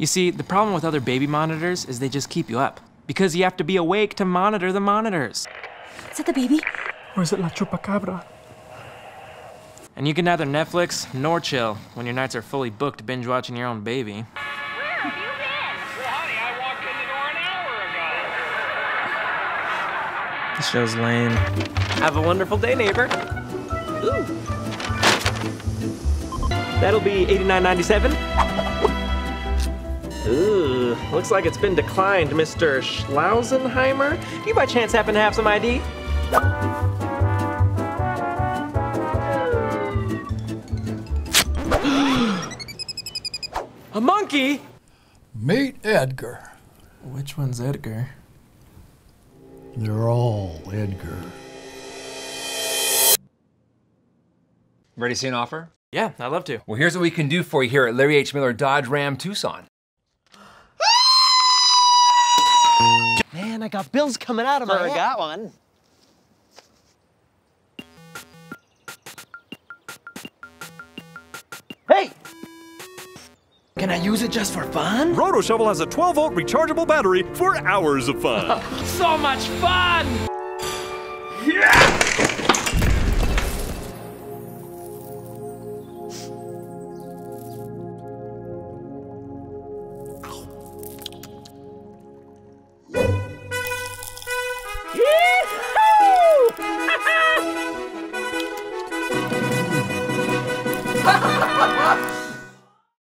You see, the problem with other baby monitors is they just keep you up. Because you have to be awake to monitor the monitors. Is that the baby? Or is it La Chupacabra? And you can neither Netflix nor chill when your nights are fully booked binge watching your own baby. Where have you been? Well, honey, I walked in the door an hour ago. This show's lame. Have a wonderful day, neighbor. Ooh. That'll be $89.97. Ooh, looks like it's been declined, Mr. Schlausenheimer. Do you by chance happen to have some ID? A monkey? Meet Edgar. Which one's Edgar? They're all Edgar. Ready to see an offer? Yeah, I'd love to. Well, here's what we can do for you here at Larry H. Miller Dodge Ram Tucson. Man, I got bills coming out of my I head. got one. Hey! Can I use it just for fun? Roto Shovel has a 12 volt rechargeable battery for hours of fun. So much fun! yeah! Ha ha ha ha!